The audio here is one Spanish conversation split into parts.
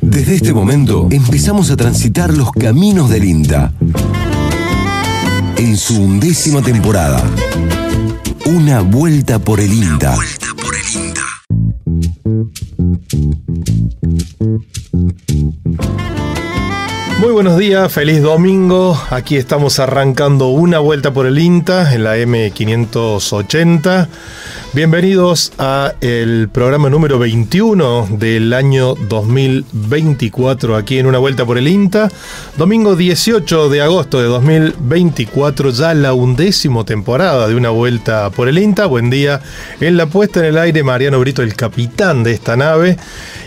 Desde este momento empezamos a transitar los caminos del INTA. En su undécima temporada. Una vuelta por el INTA. Una vuelta por el INTA. Muy buenos días, feliz domingo. Aquí estamos arrancando una vuelta por el INTA en la M580. Bienvenidos a el programa número 21 del año 2024 aquí en una vuelta por el INTA. Domingo 18 de agosto de 2024, ya la undécimo temporada de una vuelta por el INTA. Buen día en la puesta en el aire, Mariano Brito, el capitán de esta nave.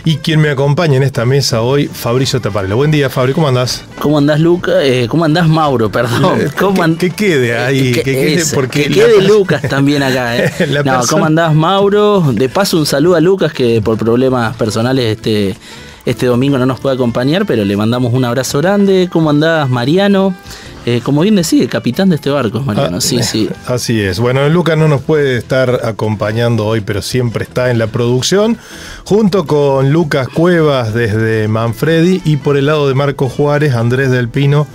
Y quien me acompaña en esta mesa hoy, Fabricio Taparelo. Buen día, Fabri, ¿cómo andás? ¿Cómo andás, Luca? Eh, ¿Cómo andás, Mauro? Perdón. ¿Cómo que, quede ahí, que, quede, porque que quede Lucas también acá. Eh. no, ¿cómo andás, Mauro? De paso, un saludo a Lucas que por problemas personales este, este domingo no nos puede acompañar, pero le mandamos un abrazo grande. ¿Cómo andás, Mariano? Eh, como bien decía, capitán de este barco, Mariano. Ah, sí, sí. Así es. Bueno, Lucas no nos puede estar acompañando hoy, pero siempre está en la producción, junto con Lucas Cuevas desde Manfredi y por el lado de Marco Juárez, Andrés del Pino.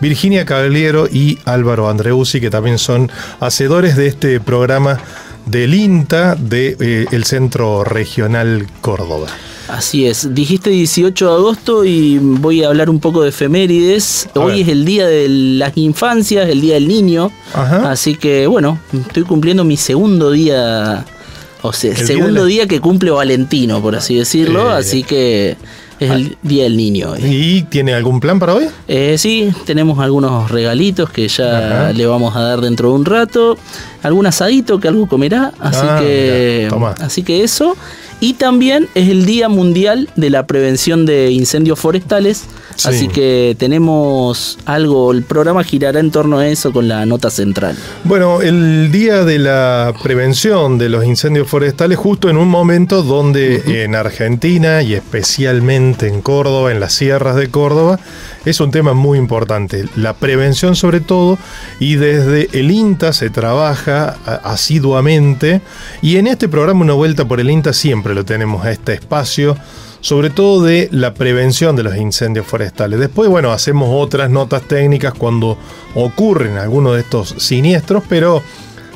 Virginia Caballero y Álvaro Andreusi, que también son hacedores de este programa del INTA del de, eh, Centro Regional Córdoba. Así es, dijiste 18 de agosto y voy a hablar un poco de efemérides. Hoy es el día de las infancias, el día del niño. Así que bueno, estoy cumpliendo mi segundo día, o sea, el segundo día, que cumple Valentino, por así decirlo. Eh, así que es el. Día del Niño. ¿Y tiene algún plan para hoy? Eh, sí, tenemos algunos regalitos que ya le vamos a dar dentro de un rato. Algún asadito que algo comerá. Así ah, que. Así que eso. Y también es el Día Mundial de la Prevención de Incendios Forestales. Así que tenemos algo, el programa girará en torno a eso con la nota central. Bueno, el Día de la Prevención de los Incendios Forestales, justo en un momento donde en Argentina y especialmente en Córdoba, en las sierras de Córdoba, es un tema muy importante. La prevención sobre todo, y desde el INTA se trabaja asiduamente, y en este programa Una Vuelta por el INTA siempre lo tenemos a este espacio, sobre todo de la prevención de los incendios forestales. Después, bueno, hacemos otras notas técnicas cuando ocurren algunos de estos siniestros, pero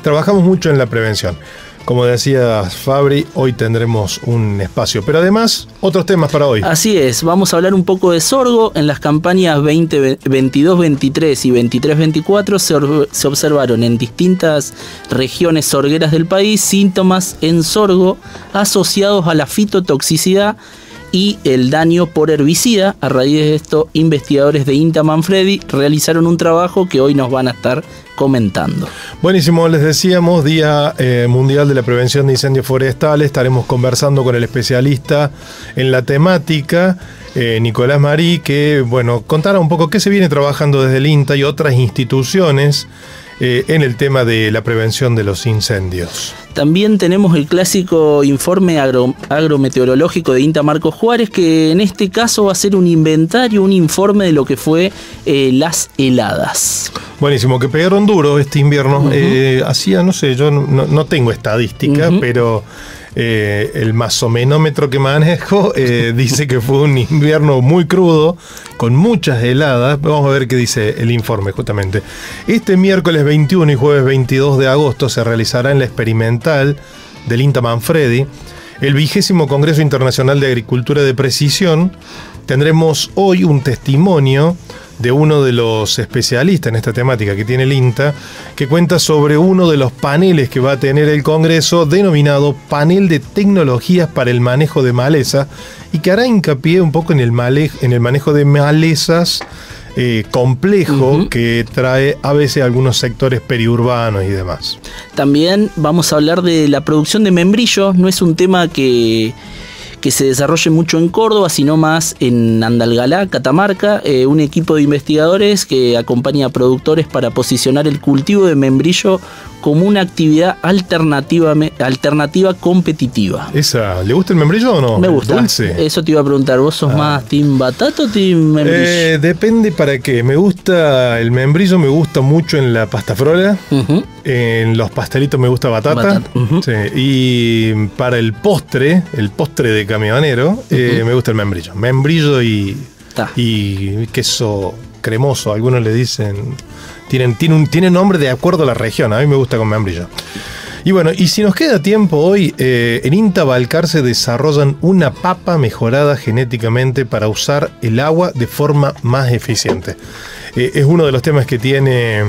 trabajamos mucho en la prevención. Como decía Fabri, hoy tendremos un espacio, pero además otros temas para hoy. Así es, vamos a hablar un poco de sorgo. En las campañas 2022-23 y 23-24 se, se observaron en distintas regiones sorgueras del país síntomas en sorgo asociados a la fitotoxicidad y el daño por herbicida. A raíz de esto, investigadores de INTA Manfredi realizaron un trabajo que hoy nos van a estar comentando. Buenísimo, les decíamos, Día eh, Mundial de la Prevención de Incendios Forestales. Estaremos conversando con el especialista en la temática. Eh, Nicolás Marí, que bueno, contará un poco qué se viene trabajando desde el INTA y otras instituciones eh, en el tema de la prevención de los incendios. También tenemos el clásico informe agrometeorológico de INTA Marcos Juárez, que en este caso va a ser un inventario, un informe de lo que fue eh, las heladas. Buenísimo, que pegaron duro este invierno. Eh, hacía, no sé, yo no, tengo estadística, pero eh, el masomenómetro que manejo eh, dice que fue un invierno muy crudo, con muchas heladas. Vamos a ver qué dice el informe justamente. Este miércoles 21 y jueves 22 de agosto se realizará en la del INTA Manfredi el vigésimo Congreso Internacional de Agricultura de Precisión. Tendremos hoy un testimonio de uno de los especialistas en esta temática que tiene el INTA, que cuenta sobre uno de los paneles que va a tener el Congreso denominado Panel de Tecnologías para el Manejo de Maleza y que hará hincapié un poco en el manejo de malezas eh, complejo que trae a veces algunos sectores periurbanos y demás. También vamos a hablar de la producción de membrillo, no es un tema que que se desarrolle mucho en Córdoba, sino más en Andalgalá, Catamarca, eh, un equipo de investigadores que acompaña a productores para posicionar el cultivo de membrillo como una actividad alternativa, alternativa competitiva. Esa, ¿le gusta el membrillo o no? Me gusta. Dulce. Eso te iba a preguntar, ¿vos sos Ah. más team batata o team membrillo? Eh, depende para qué. Me gusta el membrillo, me gusta mucho en la pasta frola. En los pastelitos me gusta batata. Batata, ujú. Sí, Y para el postre, el postre de camionero, eh, me gusta el membrillo. Membrillo y, Ta. y queso cremoso. Algunos le dicen. Tienen, tiene, un, nombre de acuerdo a la región. A mí me gusta con membrillo. Y bueno, y si nos queda tiempo hoy, eh, en INTA Balcarce desarrollan una papa mejorada genéticamente para usar el agua de forma más eficiente. Eh, es uno de los temas que tiene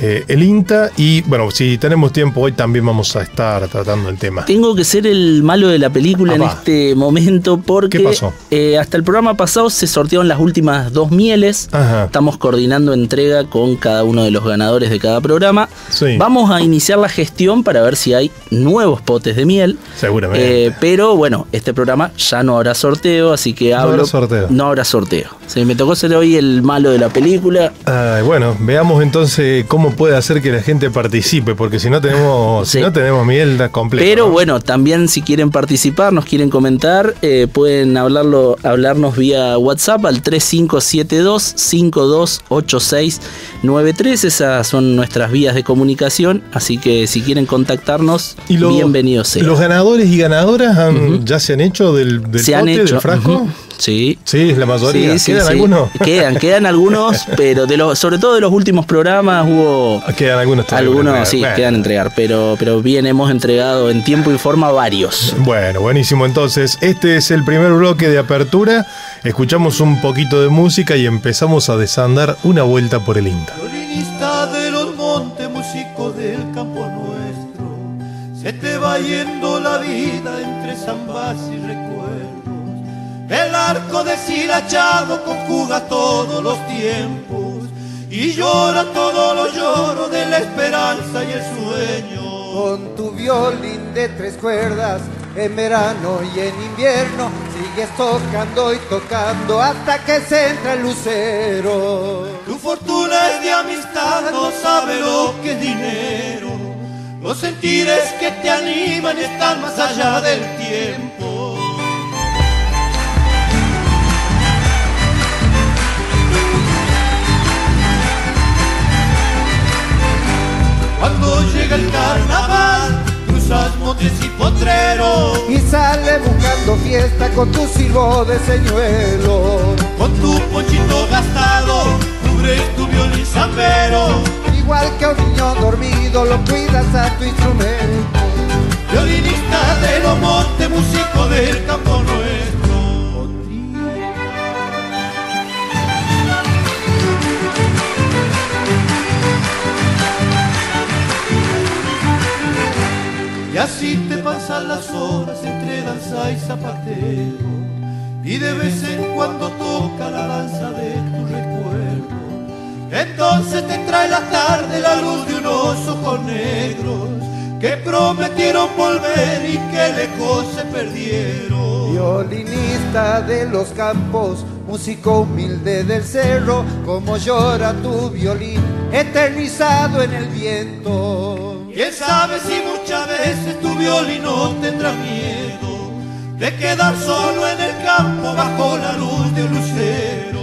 eh, el INTA y bueno, si tenemos tiempo hoy también vamos a estar tratando el tema. Tengo que ser el malo de la película en este momento porque ¿Qué pasó? eh, hasta el programa pasado se sortearon las últimas dos mieles. Ajá. Estamos coordinando entrega con cada uno de los ganadores de cada programa. Sí. Vamos a iniciar la gestión para ver si hay nuevos potes de miel. Seguramente. Eh, pero bueno, este programa ya no habrá sorteo, así que No hablo. habrá sorteo. No habrá sorteo. Sí, me tocó ser hoy el malo de la película. Ay, bueno, veamos entonces cómo puede hacer que la gente participe, porque si no tenemos, Sí. si no tenemos miel da completo. Pero ¿no? bueno, también si quieren participar, nos quieren comentar, eh, pueden hablarlo, hablarnos vía WhatsApp al 3572-528693. Esas son nuestras vías de comunicación. Así que si quieren contactarnos, Y lo- bienvenidos sea. Los ganadores y ganadoras han- ya se han hecho del, del Se han hecho. del frasco. Sí. Sí, la mayoría. Sí, sí, ¿Quedan sí. algunos? Quedan, quedan algunos, pero de los, sobre todo de los últimos programas hubo Quedan algunos todavía por algunos, sí, Bueno. quedan entregar, pero, pero bien hemos entregado en tiempo y forma varios. Bueno, buenísimo. Entonces, este es el primer bloque de apertura. Escuchamos un poquito de música y empezamos a desandar una vuelta por el INTA. Violinista de los montes, músico del campo nuestro, se te va yendo la vida entre zambas y recuerdos. El arco deshilachado conjuga todos los tiempos y llora todo lo lloro de la esperanza y el sueño. Con tu violín de tres cuerdas, en verano y en invierno, sigues tocando y tocando hasta que se entra el lucero. Tu fortuna es de amistad, no sabe lo que es dinero. Los sentires que te animan están más allá del tiempo. Cuando llega el carnaval, cruzas montes y potreros. Y sale buscando fiesta con tu silbo de señuelo. Con tu ponchito gastado, cubres tu violín zambero. Igual que a un niño dormido, lo cuidas a tu instrumento. Violinista de los montes, músico del campo nuestro. Y así te pasan las horas entre danza y zapateo. Y de vez en cuando toca la danza de tu recuerdo. Entonces te trae la tarde la luz de unos ojos negros que prometieron volver y que lejos se perdieron. Violinista de los campos, músico humilde del cerro, como llora tu violín, eternizado en el viento. Quién sabe si muchas veces tu violín no tendrá miedo de quedar solo en el campo bajo la luz de un lucero.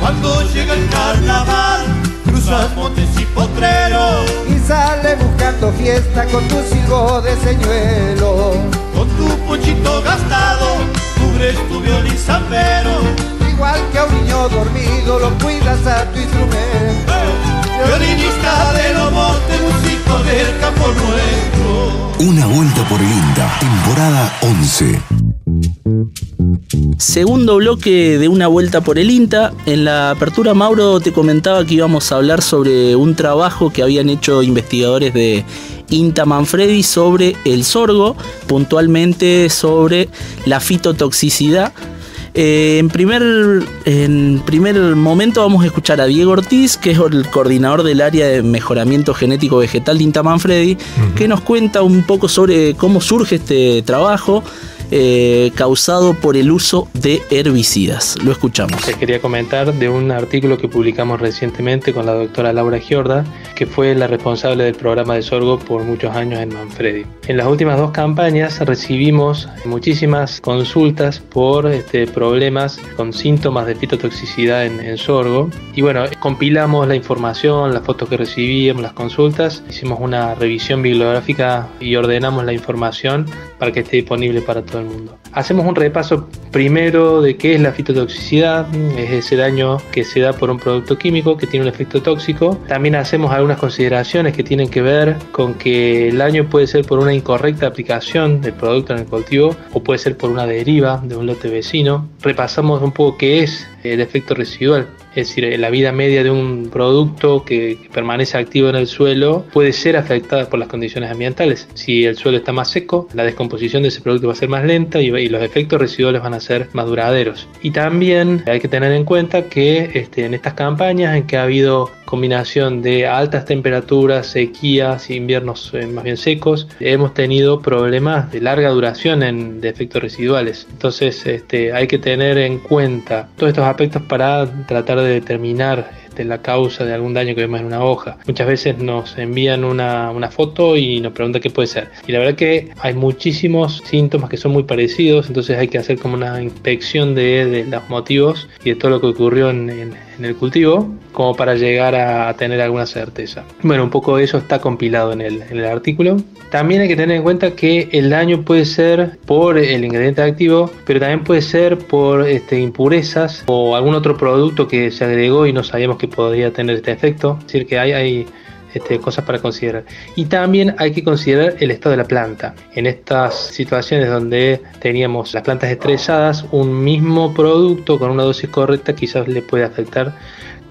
Cuando llega el carnaval, cruzas montes y potreros. Y sale buscando fiesta con tu silbo de señuelo. Con tu ponchito gastado, cubres tu violín zambero. Igual que a un niño dormido, lo cuidas a tu instrumento. Violinista de los montes, músico del campo nuestro. Una vuelta por el INTA, temporada 11. Segundo bloque de una vuelta por el INTA. En la apertura, Mauro te comentaba que íbamos a hablar sobre un trabajo que habían hecho investigadores de INTA Manfredi sobre el sorgo, puntualmente sobre la fitotoxicidad. Eh, en, primer, en primer momento vamos a escuchar a Diego Ortiz, que es el coordinador del área de mejoramiento genético vegetal de INTA Manfredi, que nos cuenta un poco sobre cómo surge este trabajo eh, causado por el uso de herbicidas. Lo escuchamos. Les quería comentar de un artículo que publicamos recientemente con la doctora Laura Giorda, que fue la responsable del programa de sorgo por muchos años en Manfredi. En las últimas dos campañas recibimos muchísimas consultas por este, problemas con síntomas de fitotoxicidad en, en sorgo. Y bueno, compilamos la información, las fotos que recibíamos, las consultas, hicimos una revisión bibliográfica y ordenamos la información para que esté disponible para el mundo. Hacemos un repaso primero de qué es la fitotoxicidad, es ese daño que se da por un producto químico que tiene un efecto tóxico. También hacemos algunas consideraciones que tienen que ver con que el daño puede ser por una incorrecta aplicación del producto en el cultivo o puede ser por una deriva de un lote vecino. Repasamos un poco qué es el efecto residual. Es decir, la vida media de un producto que, permanece activo en el suelo puede ser afectada por las condiciones ambientales. Si el suelo está más seco, la descomposición de ese producto va a ser más lenta y, los efectos residuales van a ser más duraderos. Y también hay que tener en cuenta que este, en estas campañas en que ha habido combinación de altas temperaturas, sequías, inviernos eh, más bien secos, hemos tenido problemas de larga duración en, de efectos residuales. Entonces este, hay que tener en cuenta todos estos aspectos para tratar de determinar la causa de algún daño que vemos en una hoja. Muchas veces nos envían una, una, foto y nos preguntan qué puede ser. Y la verdad que hay muchísimos síntomas que son muy parecidos, entonces hay que hacer como una inspección de, de los motivos y de todo lo que ocurrió en, en, el cultivo como para llegar a tener alguna certeza. Bueno, un poco eso está compilado en el, en el artículo. También hay que tener en cuenta que el daño puede ser por el ingrediente activo, pero también puede ser por este, impurezas o algún otro producto que se agregó y no sabíamos que podría tener este efecto. Es decir, que hay, hay este, cosas para considerar. Y también hay que considerar el estado de la planta. En estas situaciones donde teníamos las plantas estresadas, un mismo producto con una dosis correcta quizás le puede afectar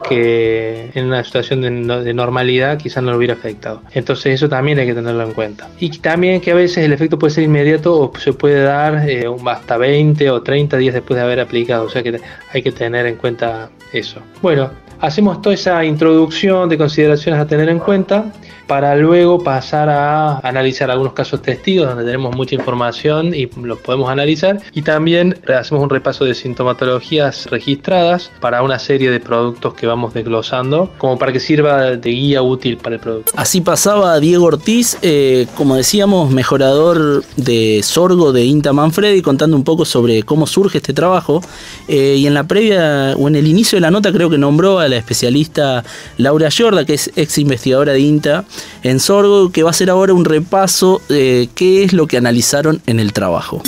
que en una situación de, no, de, normalidad quizás no lo hubiera afectado. Entonces eso también hay que tenerlo en cuenta. Y también que a veces el efecto puede ser inmediato o se puede dar eh, hasta 20 o 30 días después de haber aplicado. O sea que hay que tener en cuenta eso. Bueno, hacemos toda esa introducción de consideraciones a tener en cuenta para luego pasar a analizar algunos casos testigos donde tenemos mucha información y los podemos analizar y también hacemos un repaso de sintomatologías registradas para una serie de productos que vamos desglosando como para que sirva de guía útil para el producto. Así pasaba Diego Ortiz, eh, como decíamos, mejorador de sorgo de INTA Manfredi, contando un poco sobre cómo surge este trabajo eh, y en la previa o en el inicio de la nota creo que nombró a la especialista Laura Yorda, que es ex investigadora de INTA en sorgo, que va a hacer ahora un repaso de qué es lo que analizaron en el trabajo.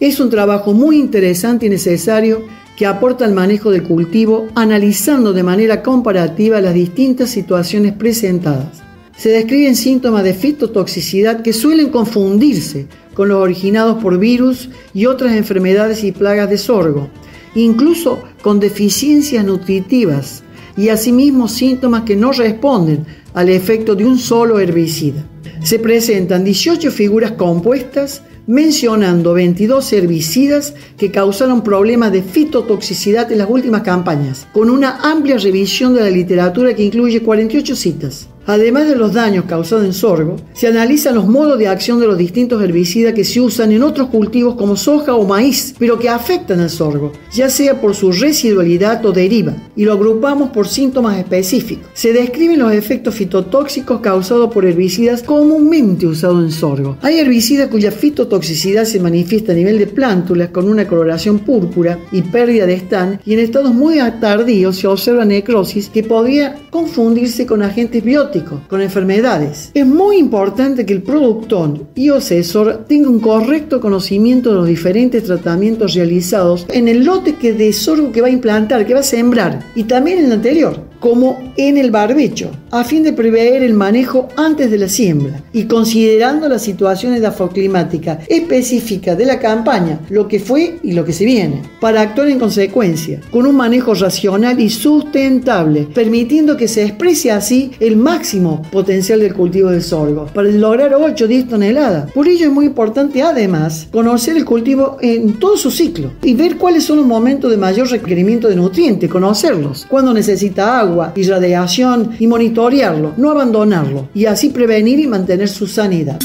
Es un trabajo muy interesante y necesario que aporta al manejo del cultivo, analizando de manera comparativa las distintas situaciones presentadas. Se describen síntomas de fitotoxicidad que suelen confundirse con los originados por virus y otras enfermedades y plagas de sorgo, incluso con deficiencias nutritivas y asimismo síntomas que no responden al efecto de un solo herbicida. Se presentan 18 figuras compuestas mencionando 22 herbicidas que causaron problemas de fitotoxicidad en las últimas campañas, con una amplia revisión de la literatura que incluye 48 citas. Además de los daños causados en sorgo, se analizan los modos de acción de los distintos herbicidas que se usan en otros cultivos como soja o maíz, pero que afectan al sorgo, ya sea por su residualidad o deriva, y lo agrupamos por síntomas específicos. Se describen los efectos fitotóxicos causados por herbicidas comúnmente usados en sorgo. Hay herbicidas cuya fitotoxicidad se manifiesta a nivel de plántulas con una coloración púrpura y pérdida de stand, y en estados muy tardíos se observa necrosis que podría confundirse con agentes bióticos con enfermedades. Es muy importante que el productor y asesor tenga un correcto conocimiento de los diferentes tratamientos realizados en el lote que de sorgo que va a implantar, que va a sembrar, y también en el anterior como en el barbecho, a fin de prever el manejo antes de la siembra y considerando las situaciones de afoclimática específicas de la campaña, lo que fue y lo que se viene, para actuar en consecuencia, con un manejo racional y sustentable, permitiendo que se exprese así el máximo potencial del cultivo del sorgo, para lograr 8 o 10 toneladas. Por ello es muy importante además conocer el cultivo en todo su ciclo y ver cuáles son los momentos de mayor requerimiento de nutrientes, conocerlos, cuando necesita agua, agua y radiación y monitorearlo, no abandonarlo y así prevenir y mantener su sanidad.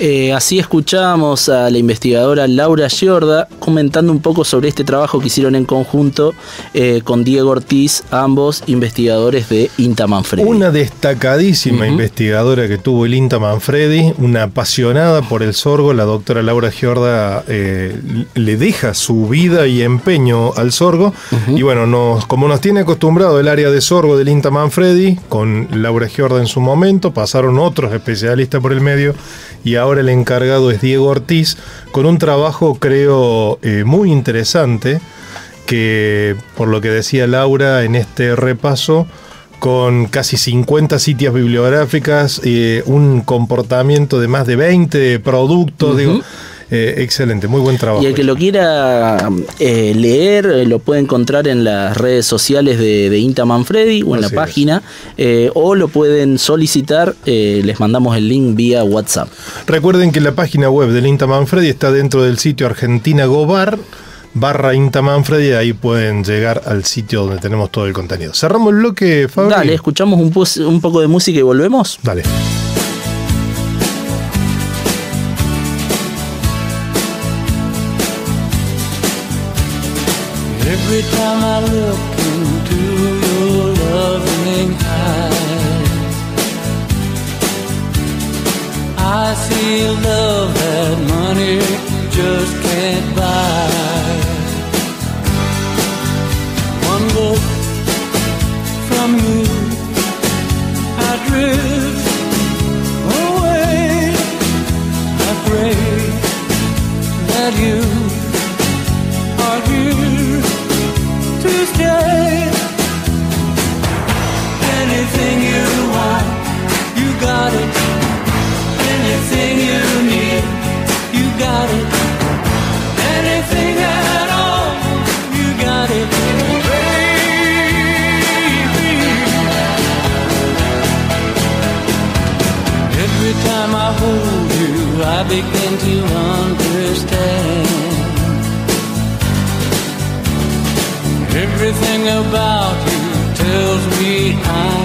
Eh, así escuchábamos a la investigadora Laura Giorda comentando un poco sobre este trabajo que hicieron en conjunto eh, con Diego Ortiz, ambos investigadores de INTA Manfredi. Una destacadísima investigadora que tuvo el INTA Manfredi, una apasionada por el sorgo, la doctora Laura Giorda eh, le deja su vida y empeño al sorgo. Y bueno, nos, como nos tiene acostumbrado el área de sorgo del INTA Manfredi, con Laura Giorda en su momento, pasaron otros especialistas por el medio y ahora el encargado es Diego Ortiz, con un trabajo creo eh, muy interesante que por lo que decía Laura en este repaso, con casi 50 sitios bibliográficas, eh, un comportamiento de más de 20 productos, digo, eh, excelente, muy buen trabajo. Y el que lo quiera eh, leer eh, lo puede encontrar en las redes sociales de, de Inta Manfredi o en Así la página, eh, o lo pueden solicitar, les mandamos el link vía WhatsApp. Recuerden que la página web del Inta Manfredi está dentro del sitio Argentina Gobar barra Inta Manfredi, ahí pueden llegar al sitio donde tenemos todo el contenido. Cerramos el bloque, Fabri. Dale, escuchamos un, un poco de música y volvemos. Dale. Every time I look into your loving eyes, I see love that money just got it. Anything at all, you got it. Baby. Every time I hold you, I begin to understand. Everything about you tells me I'm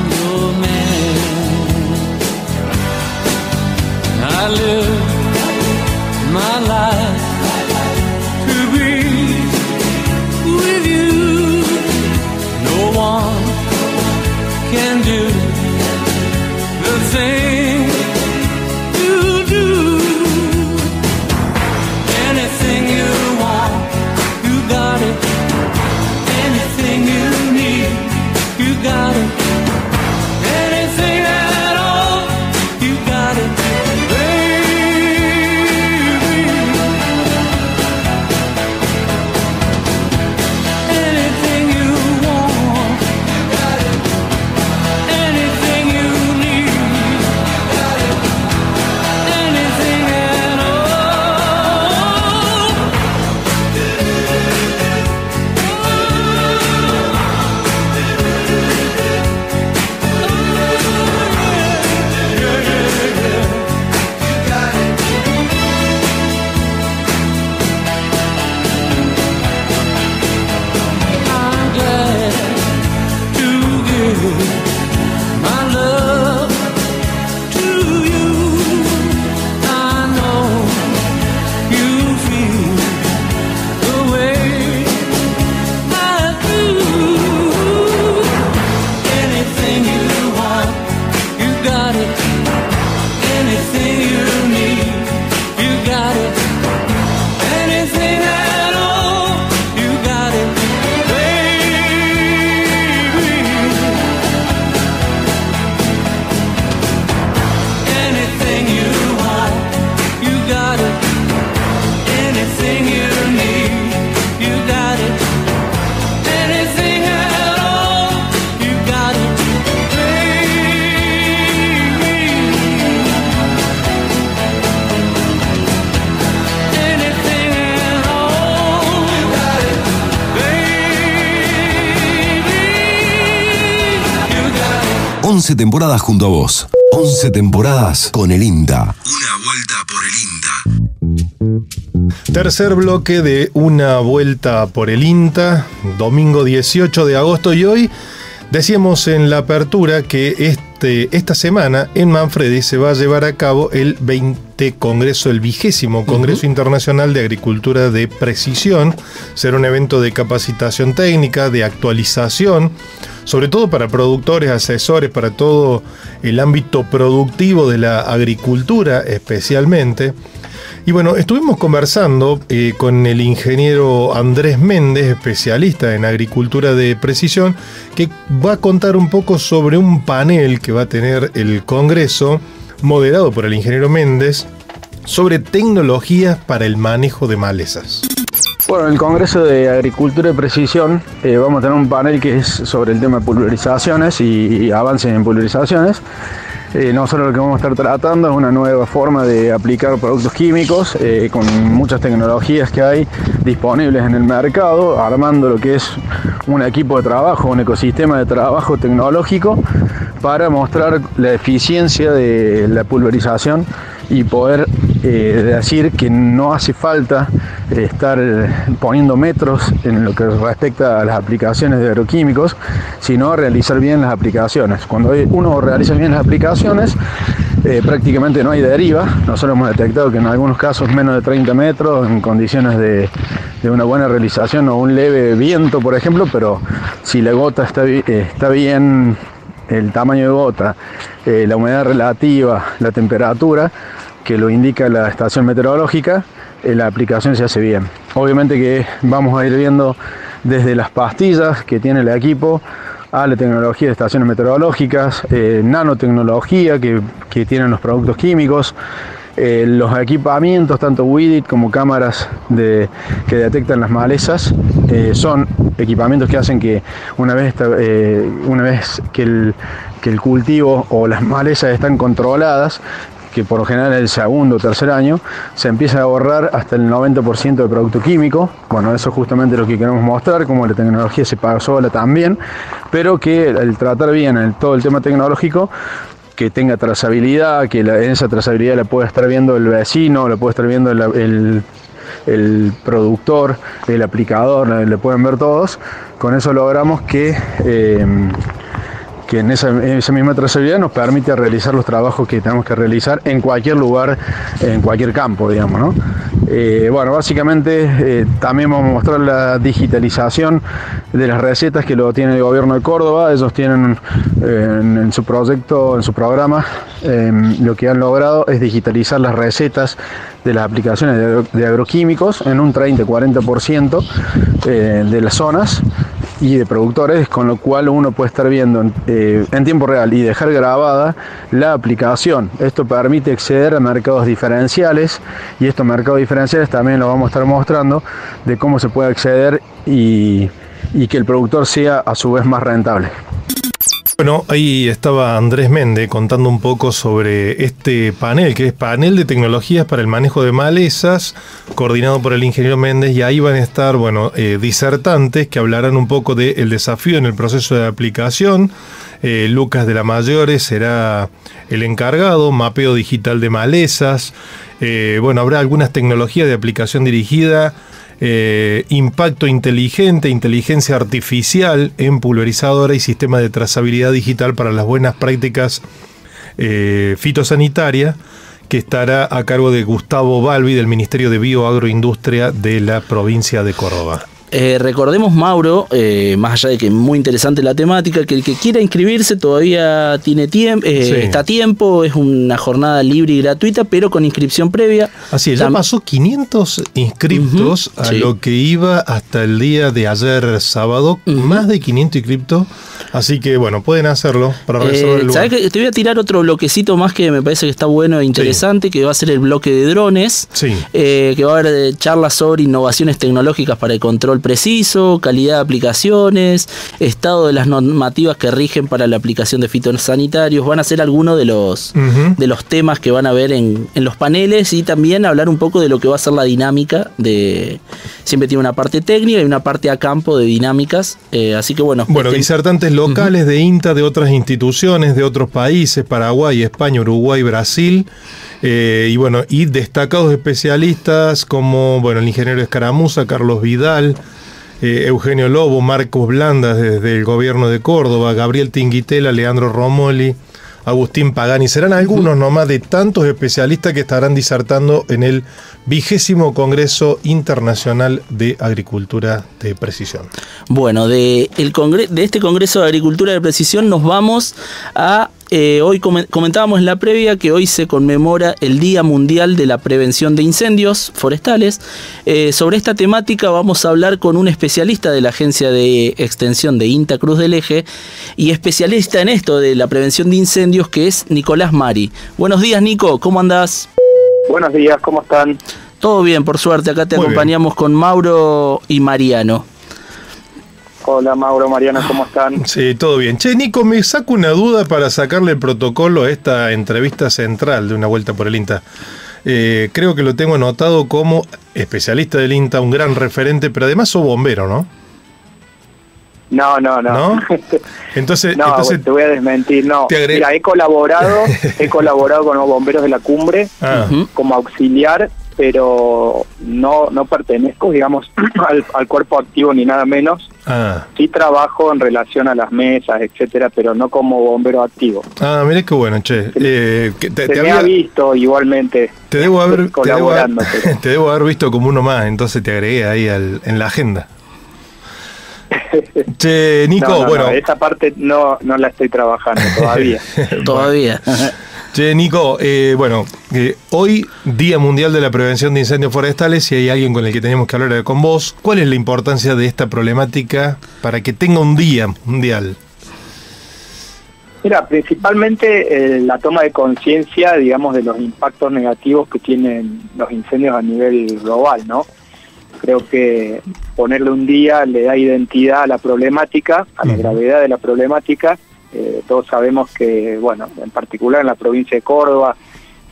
11 temporadas junto a vos. 11 temporadas con el INTA. Tercer bloque de una vuelta por el INTA, domingo 18 de agosto y hoy decíamos en la apertura que esta este, esta semana en Manfredi se va a llevar a cabo el 20 Congreso, el vigésimo Congreso Internacional de Agricultura de Precisión. Será un evento de capacitación técnica, de actualización, sobre todo para productores, asesores, para todo el ámbito productivo de la agricultura especialmente. Y bueno, estuvimos conversando eh, con el ingeniero Andrés Méndez, especialista en agricultura de precisión, que va a contar un poco sobre un panel que va a tener el Congreso, moderado por el ingeniero Méndez, sobre tecnologías para el manejo de malezas. Bueno, en el Congreso de Agricultura de Precisión eh, vamos a tener un panel que es sobre el tema de pulverizaciones y, y avances en pulverizaciones. Eh, nosotros lo que vamos a estar tratando es una nueva forma de aplicar productos químicos eh, con muchas tecnologías que hay disponibles en el mercado, armando lo que es un equipo de trabajo, un ecosistema de trabajo tecnológico para mostrar la eficiencia de la pulverización y poder eh, decir que no hace falta eh, estar poniendo metros en lo que respecta a las aplicaciones de agroquímicos, sino realizar bien las aplicaciones. Cuando uno realiza bien las aplicaciones, eh, prácticamente no hay deriva. Nosotros hemos detectado que en algunos casos menos de 30 metros, en condiciones de, una buena realización o un leve viento, por ejemplo, pero si la gota está, bi- está bien, el tamaño de gota, la humedad relativa, la temperatura, que lo indica la estación meteorológica, eh, la aplicación se hace bien. Obviamente que vamos a ir viendo desde las pastillas que tiene el equipo a la tecnología de estaciones meteorológicas, eh, nanotecnología que, que tienen los productos químicos, eh, los equipamientos, tanto WIDIT como cámaras de- que detectan las malezas, son equipamientos que hacen que una vez, una vez que, el, que el cultivo o las malezas están controladas, que por lo general es el segundo o tercer año, se empieza a ahorrar hasta el 90% de producto químico. Bueno, eso es justamente lo que queremos mostrar, como la tecnología se paga sola también, pero que el tratar bien todo el tema tecnológico que tenga trazabilidad, que la- esa trazabilidad la pueda estar viendo el vecino, la puede estar viendo el, el- productor, el aplicador, le pueden ver todos. Con eso logramos que, eh, que en esa, misma trazabilidad nos permite realizar los trabajos que tenemos que realizar en cualquier lugar, en cualquier campo, digamos. ¿no? Eh, bueno, básicamente eh, también vamos a mostrar la digitalización de las recetas que lo tiene el gobierno de Córdoba. Ellos tienen eh, en, su proyecto, en su programa, eh, lo que han logrado es digitalizar las recetas de las aplicaciones de, agro- de agroquímicos en un 30-40% eh, de las zonas y de productores, con lo cual uno puede estar viendo en, eh, en tiempo real y dejar grabada la aplicación. Esto permite acceder a mercados diferenciales y estos mercados diferenciales también lo vamos a estar mostrando de cómo se puede acceder y, y que el productor sea a su vez más rentable. Bueno, ahí estaba Andrés Méndez contando un poco sobre este panel, que es panel de tecnologías para el manejo de malezas, coordinado por el ingeniero Méndez, y ahí van a estar, bueno, eh, disertantes que hablarán un poco del desafío en el proceso de aplicación. Eh, Lucas de la Mayores será el encargado, mapeo digital de malezas. Eh, bueno, habrá algunas tecnologías de aplicación dirigida eh, impacto inteligente, inteligencia artificial en pulverizadora y sistema de trazabilidad digital para las buenas prácticas eh, fitosanitarias que estará a cargo de Gustavo Balbi del Ministerio de Bioagroindustria de la provincia de Córdoba. Eh, recordemos, Mauro, eh, más allá de que es muy interesante la temática, que el que quiera inscribirse todavía tiene tiempo, Sí. está a tiempo, es una jornada libre y gratuita, pero con inscripción previa. Así es, ya pasó 500 inscriptos a sí. lo que iba hasta el día de ayer sábado, más de 500 inscriptos, así que bueno, pueden hacerlo para reservar el Eh, lugar. ¿sabés que te voy a tirar otro bloquecito más que me parece que está bueno e interesante, que va a ser el bloque de drones, Sí. eh, que va a haber eh, charlas sobre innovaciones tecnológicas para el control preciso, calidad de aplicaciones, estado de las normativas que rigen para la aplicación de fitosanitarios, van a ser algunos de los, de los temas que van a ver en, en los paneles y también hablar un poco de lo que va a ser la dinámica de... Siempre tiene una parte técnica y una parte a campo de dinámicas, eh, así que bueno. Bueno, este- disertantes locales de INTA de otras instituciones, de otros países, Paraguay, España, Uruguay, Brasil, eh, y bueno, y destacados especialistas como, bueno, el ingeniero Escaramuza, Carlos Vidal, eh, Eugenio Lobo, Marcos Blandas desde el gobierno de Córdoba, Gabriel Tinguitela, Leandro Romoli, Agustín Pagani. Serán algunos nomás de tantos especialistas que estarán disertando en el vigésimo Congreso Internacional de Agricultura de Precisión. Bueno, de, el congre- de este Congreso de Agricultura de Precisión nos vamos a... eh, hoy come- comentábamos en la previa que hoy se conmemora el Día Mundial de la Prevención de Incendios Forestales. Eh, sobre esta temática vamos a hablar con un especialista de la Agencia de Extensión de INTA Cruz del Eje y especialista en esto de la prevención de incendios que es Nicolás Mari. Buenos días Nico, ¿cómo andás? Buenos días, ¿cómo están? Todo bien, por suerte. Acá te Muy bien. acompañamos con Mauro y Mariano. Hola Mauro, Mariana, ¿cómo están? Sí, todo bien. Che, Nico, me saco una duda para sacarle el protocolo a esta entrevista central de una vuelta por el INTA. Eh, creo que lo tengo anotado como especialista del INTA, un gran referente, pero además sos bombero, ¿no? No, no, no. ¿No? Entonces, No, entonces te voy a desmentir, no. Mira, he colaborado, he colaborado con los bomberos de la cumbre Ah. Como auxiliar, pero no no pertenezco, digamos, al, al cuerpo activo ni nada menos. Ah, Sí trabajo en relación a las mesas, etcétera, pero no como bombero activo. ah mirá qué bueno, che. Eh, que te, Se te me había- ha visto igualmente te debo haber, te debo, pero- te debo haber visto como uno más, entonces te agregué ahí al- en la agenda. Che, Nico, No, no, no, bueno, esa parte no, no la estoy trabajando todavía. Todavía. Che, Nico, eh, bueno, eh, hoy Día Mundial de la Prevención de Incendios Forestales, si hay alguien con el que tenemos que hablar con vos, ¿cuál es la importancia de esta problemática para que tenga un día mundial? Mira, principalmente eh, la toma de conciencia, digamos, de los impactos negativos que tienen los incendios a nivel global, ¿no? Creo que ponerle un día le da identidad a la problemática, a la gravedad de la problemática. Eh, todos sabemos que, bueno, en particular en la provincia de Córdoba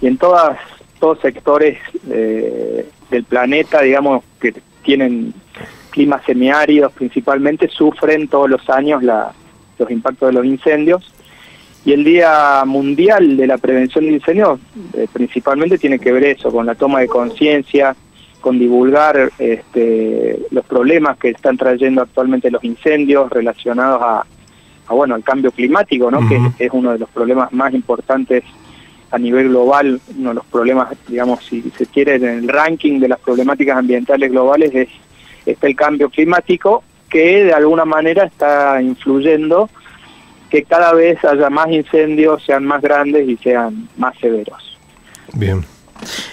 y en todas todos sectores eh, del planeta, digamos, que tienen climas semiáridos principalmente, sufren todos los años los impactos de los incendios. Y el Día Mundial de la Prevención de Incendios eh, principalmente tiene que ver eso, con la toma de conciencia, con divulgar este, los problemas que están trayendo actualmente los incendios relacionados a, a, bueno, al cambio climático, ¿no? Que es uno de los problemas más importantes a nivel global, uno de los problemas, digamos, si se quiere, en el ranking de las problemáticas ambientales globales es está el cambio climático que de alguna manera está influyendo que cada vez haya más incendios, sean más grandes y sean más severos. Bien.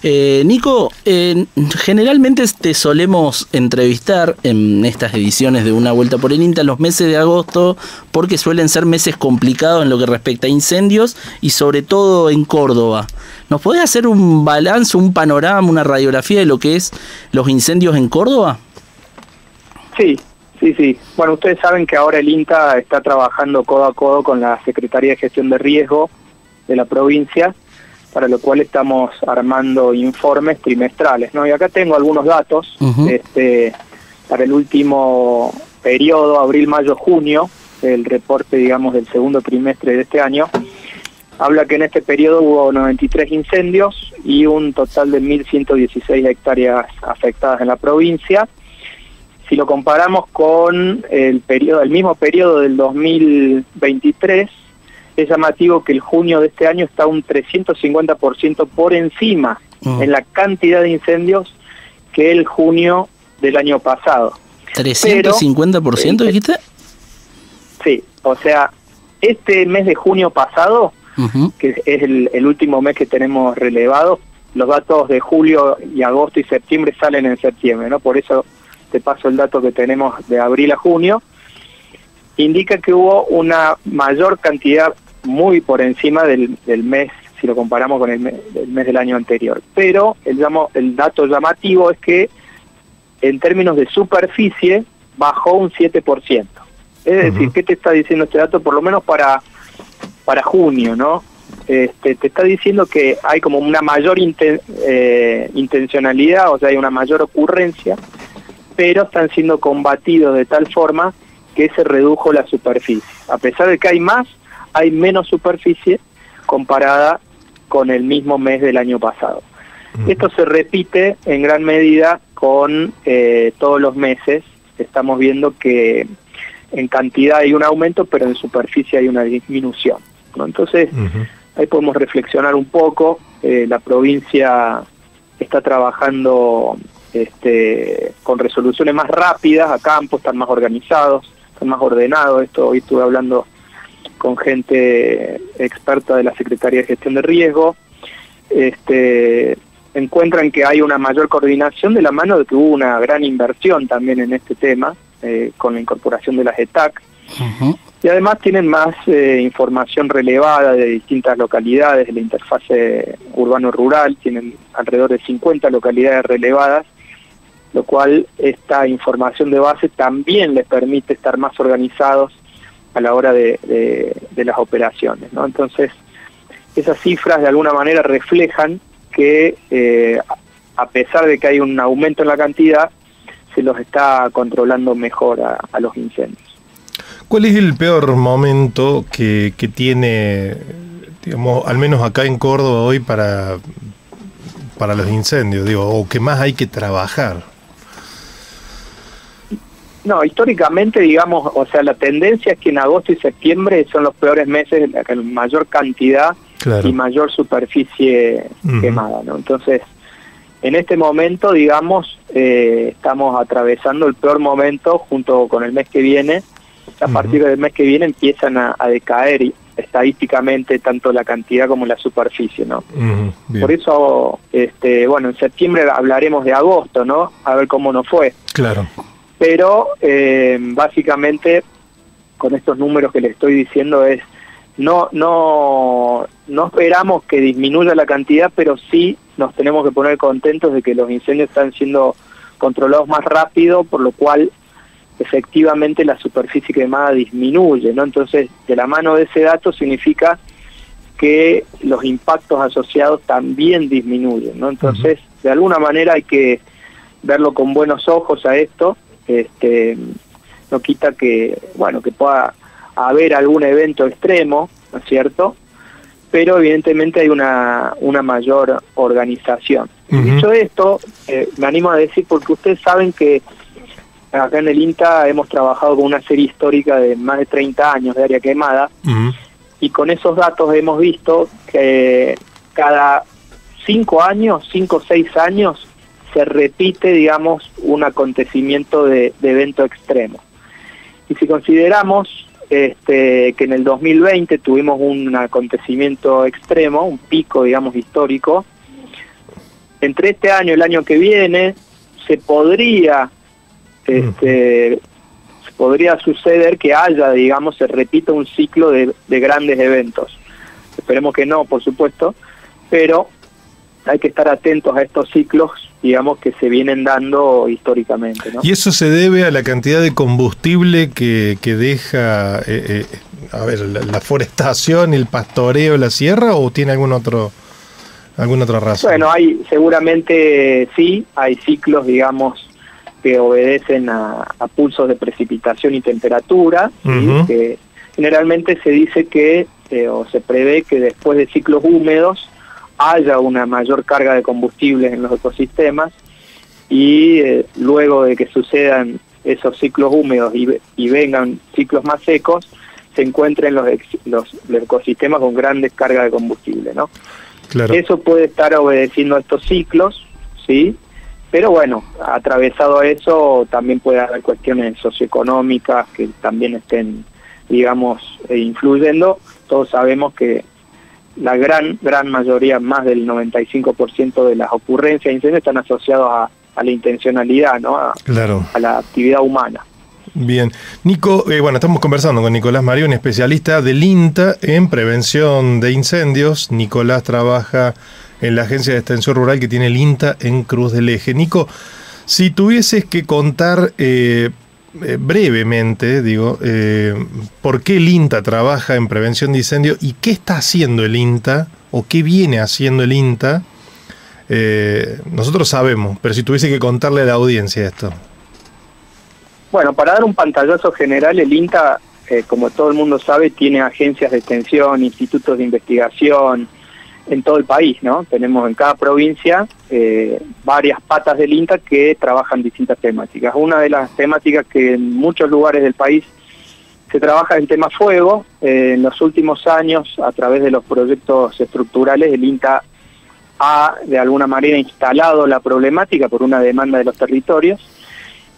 Eh, Nico, eh, generalmente te solemos entrevistar en estas ediciones de Una Vuelta por el INTA los meses de agosto porque suelen ser meses complicados en lo que respecta a incendios y sobre todo en Córdoba. ¿Nos podés hacer un balance, un panorama, una radiografía de lo que es los incendios en Córdoba? Sí, sí, sí. Bueno, ustedes saben que ahora el INTA está trabajando codo a codo con la Secretaría de Gestión de Riesgo de la provincia, para lo cual estamos armando informes trimestrales, ¿no? Y acá tengo algunos datos, este, para el último periodo, abril, mayo, junio, el reporte, digamos, del segundo trimestre de este año, habla que en este periodo hubo 93 incendios y un total de 1.116 hectáreas afectadas en la provincia. Si lo comparamos con el periodo, el mismo periodo del 2023, es llamativo que el junio de este año está un 350% por encima Mm. en la cantidad de incendios que el junio del año pasado. ¿350% eh, dijiste? Sí, o sea, este mes de junio pasado, que es el, el último mes que tenemos relevado, los datos de julio y agosto y septiembre salen en septiembre, ¿no? Por eso te paso el dato que tenemos de abril a junio, indica que hubo una mayor cantidad muy por encima del, del mes, si lo comparamos con el, me- el mes del año anterior. Pero el, llamo- el dato llamativo es que en términos de superficie bajó un 7%. Es decir, Ujú. ¿qué te está diciendo este dato? Por lo menos para, para junio, ¿no? Este, te está diciendo que hay como una mayor inten- eh, intencionalidad, o sea, hay una mayor ocurrencia, pero están siendo combatidos de tal forma que se redujo la superficie. A pesar de que hay más, hay menos superficie comparada con el mismo mes del año pasado. Esto se repite en gran medida con eh, todos los meses. Estamos viendo que en cantidad hay un aumento, pero en superficie hay una disminución. ¿no? Entonces, ahí podemos reflexionar un poco. Eh, la provincia está trabajando este, con resoluciones más rápidas a campo, están más organizados, están más ordenados. Esto hoy estuve hablando con gente experta de la Secretaría de Gestión de Riesgo. Este, encuentran que hay una mayor coordinación de la mano de que hubo una gran inversión también en este tema, eh, con la incorporación de las ETAC. Y además tienen más eh, información relevada de distintas localidades de la interfase urbano-rural, tienen alrededor de 50 localidades relevadas, lo cual esta información de base también les permite estar más organizados a la hora de, las operaciones. ¿no? Entonces, esas cifras de alguna manera reflejan que eh, a pesar de que hay un aumento en la cantidad, se los está controlando mejor a, los incendios. ¿Cuál es el peor momento que, que tiene, digamos, al menos acá en Córdoba hoy para, para los incendios? Digo, o que más hay que trabajar. No, históricamente, digamos, o sea, la tendencia es que en agosto y septiembre son los peores meses en la mayor cantidad Claro. y mayor superficie quemada, ¿no? Entonces, en este momento, digamos, eh, estamos atravesando el peor momento junto con el mes que viene. A partir del mes que viene empiezan a, a decaer y- estadísticamente tanto la cantidad como la superficie, ¿no? Por eso, este, bueno, en septiembre hablaremos de agosto, ¿no? A ver cómo nos fue Claro. Pero eh, básicamente con estos números que le estoy diciendo es no no no esperamos que disminuya la cantidad pero sí nos tenemos que poner contentos de que los incendios están siendo controlados más rápido por lo cual efectivamente la superficie quemada disminuye no entonces de la mano de ese dato significa que los impactos asociados también disminuyen no entonces de alguna manera hay que verlo con buenos ojos a esto este no quita que bueno que pueda haber algún evento extremo ¿no es cierto? pero evidentemente hay una, una mayor organización. Dicho esto, eh, me animo a decir porque ustedes saben que acá en el INTA hemos trabajado con una serie histórica de más de 30 años de área quemada y con esos datos hemos visto que cada cinco años, cinco o seis años, se repite, digamos, un acontecimiento de, evento extremo. Y si consideramos este, que en el 2020 tuvimos un acontecimiento extremo, un pico, digamos, histórico, entre este año y el año que viene se podría este, podría suceder que haya, digamos, se repita un ciclo de, de grandes eventos. Esperemos que no, por supuesto, pero hay que estar atentos a estos ciclos, digamos, que se vienen dando históricamente. ¿no? ¿Y eso se debe a la cantidad de combustible que, que deja, eh, eh, a ver, la, la forestación, el pastoreo, la sierra o tiene algún otro, alguna otra razón? Bueno, hay seguramente sí, hay ciclos, digamos, que obedecen a, a pulsos de precipitación y temperatura, que generalmente se dice que, eh, o se prevé que después de ciclos húmedos haya una mayor carga de combustibles en los ecosistemas y eh, luego de que sucedan esos ciclos húmedos y, ve- y vengan ciclos más secos, se encuentren los, ex- los, los ecosistemas con grandes cargas de combustible, ¿no? Claro. Eso puede estar obedeciendo a estos ciclos, ¿sí? Pero bueno, atravesado eso también puede haber cuestiones socioeconómicas que también estén, digamos, eh, influyendo. Todos sabemos que la gran, gran mayoría, más del 95% de las ocurrencias de incendios están asociados a, a la intencionalidad, ¿no? A, Claro. a la actividad humana. Bien. Nico, eh, bueno, estamos conversando con Nicolás María, un especialista del INTA en prevención de incendios. Nicolás trabaja en la agencia de extensión rural que tiene el INTA en Cruz del Eje. Nico, si tuvieses que contar eh, eh, brevemente, digo, eh, por qué el INTA trabaja en prevención de incendios y qué está haciendo el INTA o qué viene haciendo el INTA, eh, nosotros sabemos, pero si tuviese que contarle a la audiencia esto. Bueno, para dar un pantallazo general, el INTA, eh, como todo el mundo sabe, tiene agencias de extensión, institutos de investigación en todo el país, ¿no? Tenemos en cada provincia eh, varias patas del INTA que trabajan distintas temáticas. Una de las temáticas que en muchos lugares del país Se trabaja en tema fuego. Eh, en los últimos años, a través de los proyectos estructurales, el INTA ha de alguna manera instalado la problemática por una demanda de los territorios.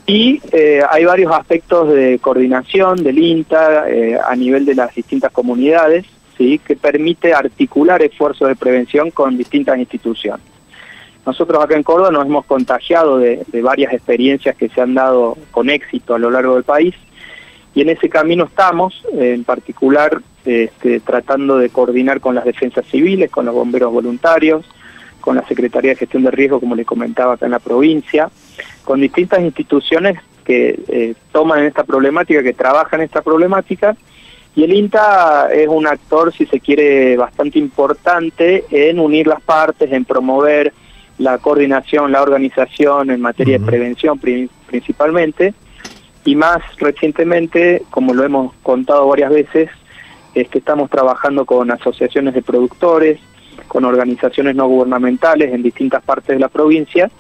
Y eh, hay varios aspectos de coordinación del INTA a nivel de las distintas comunidades, que permite articular esfuerzos de prevención con distintas instituciones. Nosotros acá en Córdoba nos hemos contagiado de, varias experiencias que se han dado con éxito a lo largo del país y en ese camino estamos, en particular este, tratando de coordinar con las defensas civiles, con los bomberos voluntarios, con la Secretaría de Gestión de Riesgo, como le comentaba acá en la provincia, con distintas instituciones que eh, toman esta problemática, que trabajan esta problemática, y el INTA es un actor, si se quiere, bastante importante en unir las partes, en promover la coordinación, la organización en materia de prevención pri- principalmente, y más recientemente, como lo hemos contado varias veces, es que estamos trabajando con asociaciones de productores, con organizaciones no gubernamentales en distintas partes de la provincia,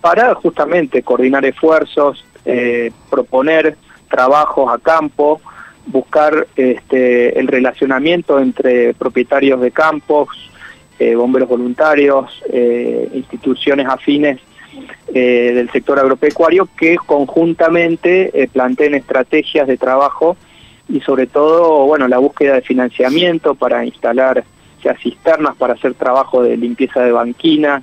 para justamente coordinar esfuerzos, eh, proponer trabajos a campo, buscar este, el relacionamiento entre propietarios de campos, eh, bomberos voluntarios, eh, instituciones afines eh, del sector agropecuario que conjuntamente planteen estrategias de trabajo y sobre todo, bueno, la búsqueda de financiamiento para instalar ya cisternas para hacer trabajo de limpieza de banquina,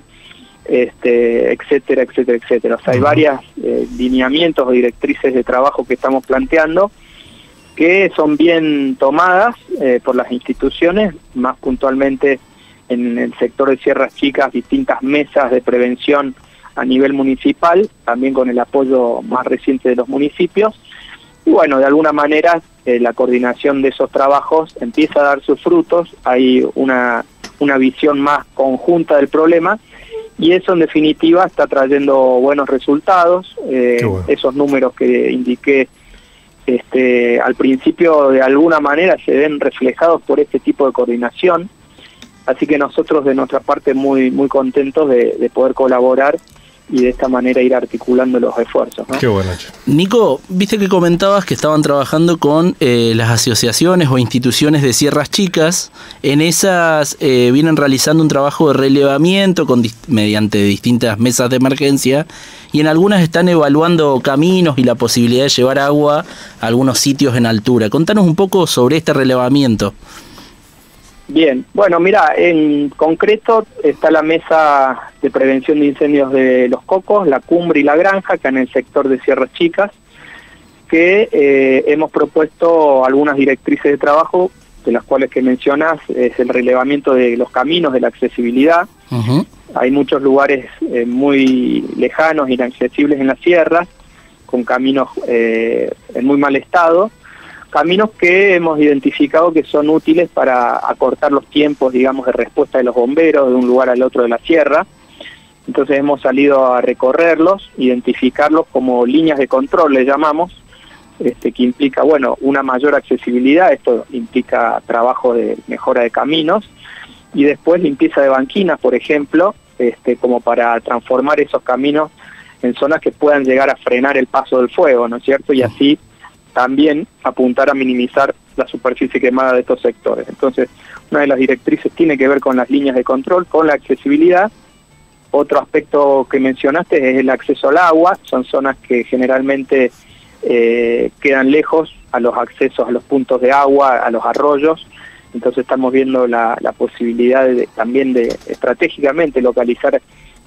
este, etcétera, etcétera, etcétera. O sea, hay varias eh, lineamientos o directrices de trabajo que estamos planteando que son bien tomadas eh, por las instituciones, más puntualmente en el sector de Sierras Chicas, distintas mesas de prevención a nivel municipal, también con el apoyo más reciente de los municipios. Y bueno, de alguna manera eh, la coordinación de esos trabajos empieza a dar sus frutos, hay una, una visión más conjunta del problema y eso en definitiva está trayendo buenos resultados. Eh, bueno. Esos números que indiqué este, al principio de alguna manera se ven reflejados por este tipo de coordinación. Así que nosotros de nuestra parte muy, muy contentos de, de poder colaborar y de esta manera ir articulando los esfuerzos. ¿no? Qué bueno. Nico, viste que comentabas que estaban trabajando con eh, las asociaciones o instituciones de sierras chicas. En esas eh, vienen realizando un trabajo de relevamiento con mediante distintas mesas de emergencia y en algunas están evaluando caminos y la posibilidad de llevar agua a algunos sitios en altura. Contanos un poco sobre este relevamiento. Bien, bueno, mira, en concreto está la mesa de prevención de incendios de los cocos, la cumbre y la granja, acá en el sector de Sierras Chicas, que eh, hemos propuesto algunas directrices de trabajo, de las cuales que mencionas, es el relevamiento de los caminos, de la accesibilidad. Hay muchos lugares eh, muy lejanos, inaccesibles en las sierras, con caminos eh, en muy mal estado caminos que hemos identificado que son útiles para acortar los tiempos, digamos, de respuesta de los bomberos de un lugar al otro de la sierra. Entonces hemos salido a recorrerlos, identificarlos como líneas de control, le llamamos, este, que implica, bueno, una mayor accesibilidad, esto implica trabajo de mejora de caminos, y después limpieza de banquinas, por ejemplo, este, como para transformar esos caminos en zonas que puedan llegar a frenar el paso del fuego, ¿no es cierto? Y así también apuntar a minimizar la superficie quemada de estos sectores. Entonces, una de las directrices tiene que ver con las líneas de control, con la accesibilidad. Otro aspecto que mencionaste es el acceso al agua. Son zonas que generalmente eh, quedan lejos a los accesos a los puntos de agua, a los arroyos. Entonces estamos viendo la, posibilidad también de estratégicamente localizar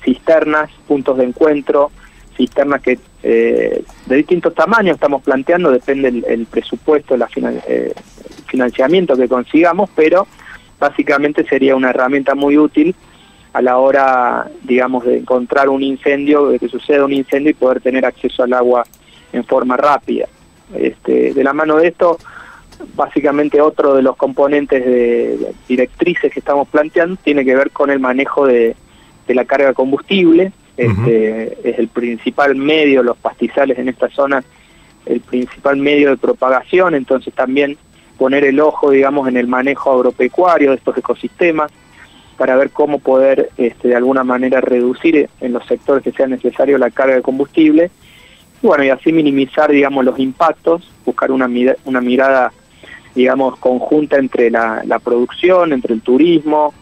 cisternas, puntos de encuentro, cisternas que eh, de distintos tamaños estamos planteando, depende el, el presupuesto, finan- eh, el financiamiento que consigamos, pero básicamente sería una herramienta muy útil a la hora, digamos, de encontrar un incendio, de que suceda un incendio y poder tener acceso al agua en forma rápida. Este, de la mano de esto, básicamente otro de los componentes de directrices que estamos planteando tiene que ver con el manejo de, la carga combustible. Este, Es el principal medio, los pastizales en esta zona, el principal medio de propagación, entonces también poner el ojo, digamos, en el manejo agropecuario de estos ecosistemas para ver cómo poder este, de alguna manera reducir en los sectores que sea necesario la carga de combustible. Bueno, y así minimizar, digamos, los impactos, buscar una, una mirada, digamos, conjunta entre la producción, entre el turismo,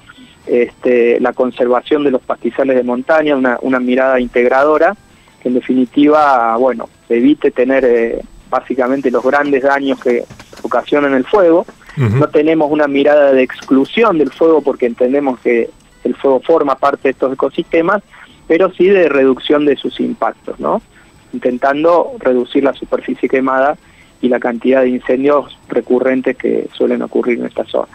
este, la conservación de los pastizales de montaña, una, una mirada integradora, que en definitiva, bueno, evite tener eh, básicamente los grandes daños que ocasionan el fuego. No tenemos una mirada de exclusión del fuego porque entendemos que el fuego forma parte de estos ecosistemas, pero sí de reducción de sus impactos, ¿no? Intentando reducir la superficie quemada y la cantidad de incendios recurrentes que suelen ocurrir en esta zona.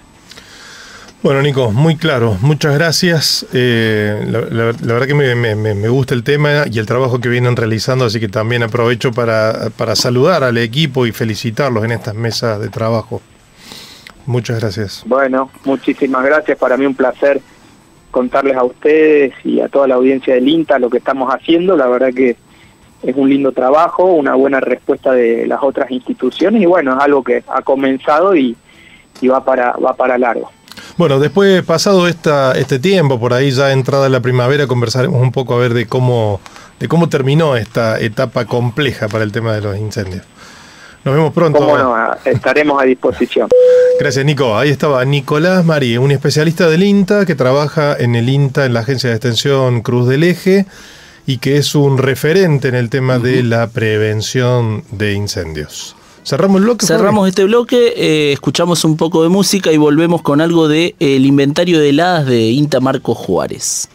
Bueno, Nico, muy claro. Muchas gracias. Eh, la, verdad que me gusta el tema y el trabajo que vienen realizando, así que también aprovecho para, para saludar al equipo y felicitarlos en estas mesas de trabajo. Muchas gracias. Bueno, muchísimas gracias. Para mí un placer contarles a ustedes y a toda la audiencia del INTA lo que estamos haciendo. La verdad que es un lindo trabajo, una buena respuesta de las otras instituciones y bueno, es algo que ha comenzado y, y va para va para largo. Bueno, después, pasado esta, este tiempo, por ahí ya entrada la primavera, conversaremos un poco a ver de cómo, de cómo terminó esta etapa compleja para el tema de los incendios. Nos vemos pronto. Cómo no, a- estaremos a disposición. Gracias, Nico. Ahí estaba Nicolás Marí, un especialista del INTA que trabaja en el INTA, en la Agencia de Extensión Cruz del Eje, y que es un referente en el tema de la prevención de incendios. Cerramos el bloque. Cerramos este bloque, eh, escuchamos un poco de música y volvemos con algo de eh, el inventario de heladas de Inta Marco Juárez.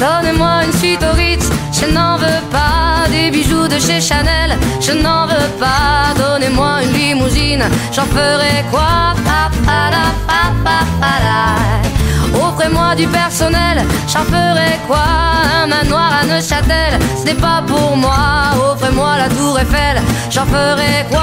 Donnez-moi une suite au Ritz, je n'en veux pas des bijoux de chez Chanel, je n'en veux pas. Donnez-moi une limousine, j'en ferai quoi? Offrez-moi du personnel, j'en ferai quoi? Un manoir à Neuchâtel, ce n'est pas pour moi. Offrez-moi la tour Eiffel, j'en ferai quoi?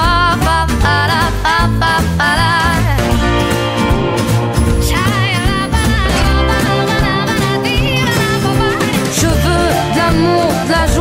Je veux de l'amour, de la joie,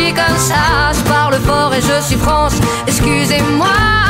Suis comme ça. Je parle fort et je suis France, excusez-moi.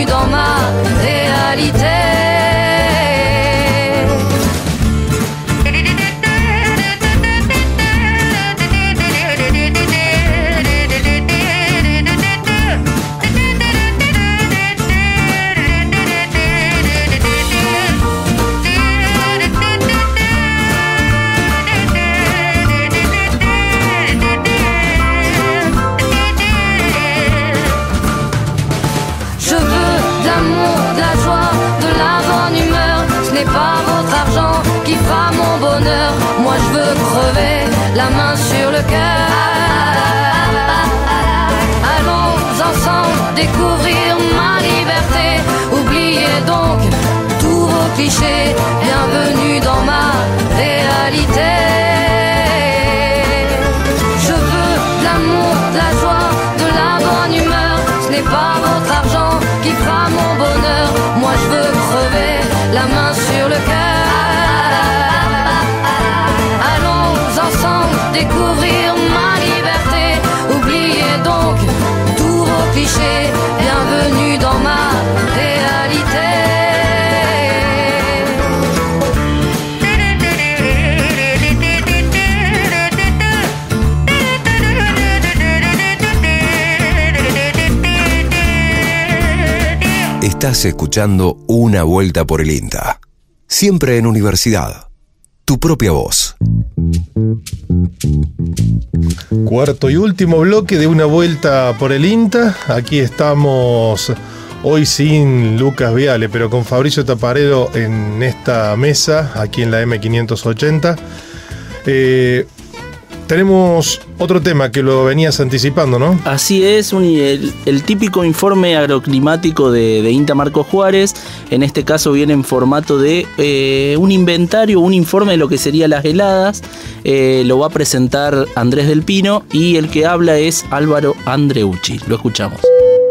découvrir ma liberté. Oubliez donc tous vos clichés. Bienvenue dans ma réalité. Je veux de l'amour, de la joie, de la bonne humeur. Ce n'est pas votre argent qui fera mon bonheur. Moi je veux crever la main sur le cœur. Allons ensemble découvrir Estás escuchando Una Vuelta por el INTA. Siempre en universidad. Tu propia voz. Cuarto y último bloque de una vuelta por el INTA. Aquí estamos hoy sin Lucas Viale, pero con Fabricio Taparedo en esta mesa, aquí en la M580. Eh, tenemos otro tema que lo venías anticipando, ¿no? Así es, el, típico informe agroclimático de, de INTA Marco Juárez, en este caso viene en formato de eh, un inventario, un informe de lo que serían las heladas, Eh, lo va a presentar Andrés del Pino y el que habla es Álvaro Andreucci, lo escuchamos.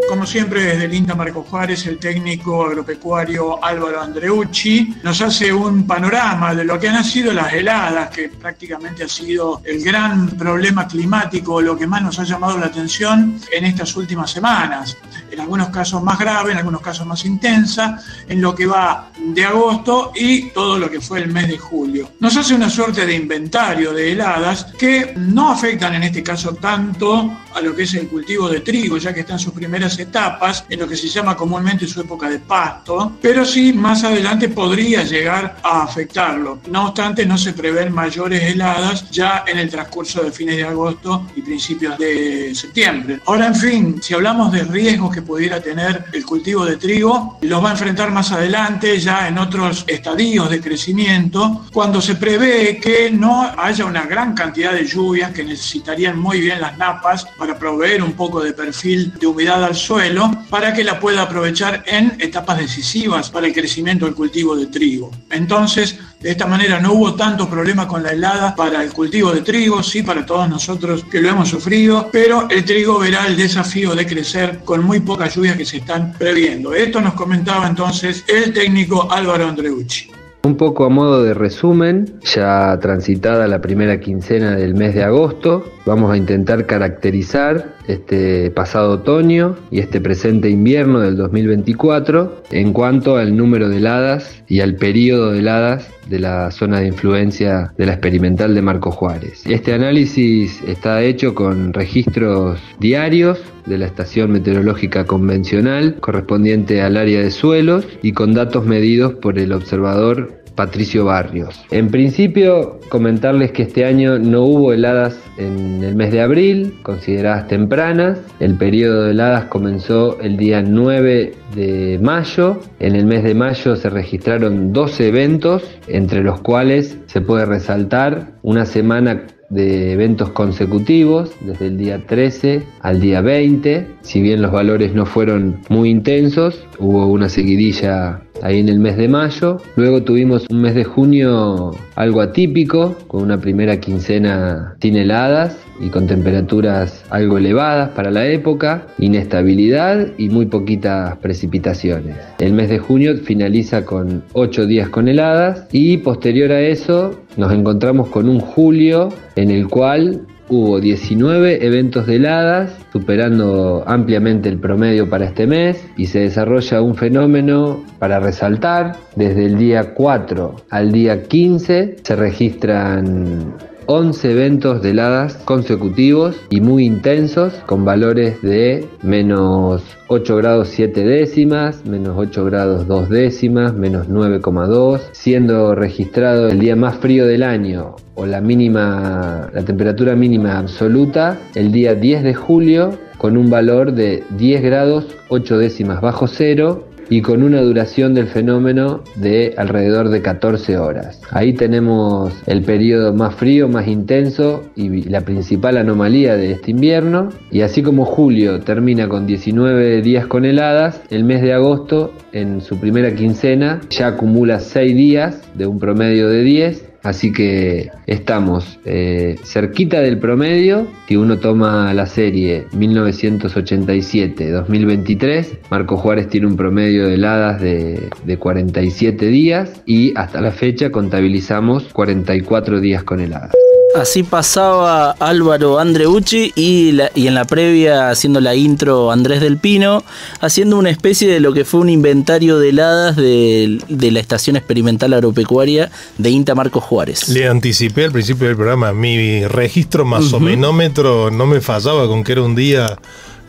Como siempre, desde el INTA Marco Juárez, el técnico agropecuario Álvaro Andreucci nos hace un panorama de lo que han sido las heladas, que prácticamente ha sido el gran problema climático, lo que más nos ha llamado la atención en estas últimas semanas. En algunos casos más grave, en algunos casos más intensa, en lo que va de agosto y todo lo que fue el mes de julio. Nos hace una suerte de inventario de heladas que no afectan en este caso tanto a lo que es el cultivo de trigo, ya que está en sus primeras etapas, en lo que se llama comúnmente su época de pasto, pero sí más adelante podría llegar a afectarlo. No obstante, no se prevén mayores heladas ya en el transcurso de fines de agosto y principios de septiembre. Ahora, en fin, si hablamos de riesgos que pudiera tener el cultivo de trigo, los va a enfrentar más adelante, ya en otros estadios de crecimiento, cuando se prevé que no haya una gran cantidad de lluvias que necesitarían muy bien las napas para proveer un poco de perfil de humedad al suelo, para que la pueda aprovechar en etapas decisivas para el crecimiento del cultivo de trigo. Entonces, de esta manera no hubo tanto problema con la helada para el cultivo de trigo, sí para todos nosotros que lo hemos sufrido, pero el trigo verá el desafío de crecer con muy pocas lluvias que se están previendo. Esto nos comentaba entonces el técnico Álvaro Andreucci. Un poco a modo de resumen, ya transitada la primera quincena del mes de agosto, vamos a intentar caracterizar este pasado otoño y este presente invierno del 2024 en cuanto al número de heladas y al periodo de heladas de la zona de influencia de la experimental de Marco Juárez. Este análisis está hecho con registros diarios de la estación meteorológica convencional correspondiente al área de suelos y con datos medidos por el observador Patricio Barrios. En principio, comentarles que este año no hubo heladas en el mes de abril, consideradas tempranas. El periodo de heladas comenzó el día 9 de mayo. En el mes de mayo se registraron 12 eventos, entre los cuales se puede resaltar una semana de eventos consecutivos, desde el día 13 al día 20. Si bien los valores no fueron muy intensos, hubo una seguidilla ahí en el mes de mayo. Luego tuvimos un mes de junio algo atípico, con una primera quincena sin heladas y con temperaturas algo elevadas para la época, inestabilidad y muy poquitas precipitaciones. El mes de junio finaliza con 8 días con heladas y posterior a eso nos encontramos con un julio en el cual hubo 19 eventos de heladas, superando ampliamente el promedio para este mes, y se desarrolla un fenómeno para resaltar. Desde el día 4 al día 15 se registran 11 eventos de heladas consecutivos y muy intensos con valores de menos 8 grados 7 décimas, menos 8 grados 2 décimas, menos 9,2, siendo registrado el día más frío del año o la mínima, la temperatura mínima absoluta el día 10 de julio con un valor de 10 grados 8 décimas bajo cero y con una duración del fenómeno de alrededor de 14 horas. Ahí tenemos el periodo más frío, más intenso y la principal anomalía de este invierno. Y así como julio termina con 19 días con heladas, el mes de agosto en su primera quincena ya acumula 6 días de un promedio de 10 Así que estamos eh, cerquita del promedio. Si uno toma la serie 1987-2023, Marco Juárez tiene un promedio de heladas de, de 47 días y hasta la fecha contabilizamos 44 días con heladas. Así pasaba Álvaro Andreucci y, la- y en la previa haciendo la intro Andrés del Pino, haciendo una especie de lo que fue un inventario de heladas de, de la Estación Experimental Agropecuaria de INTA Marcos Juárez. Le anticipé al principio del programa, mi registro masomenómetro no me fallaba con que era un día,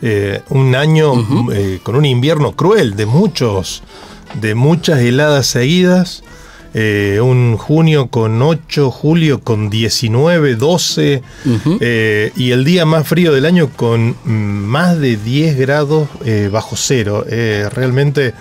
eh, un año eh, con un invierno cruel de muchos, de muchas heladas seguidas. Eh, un junio con 8, julio con 19, 12 eh, y el día más frío del año con más de 10 grados eh, bajo cero. Eh, realmente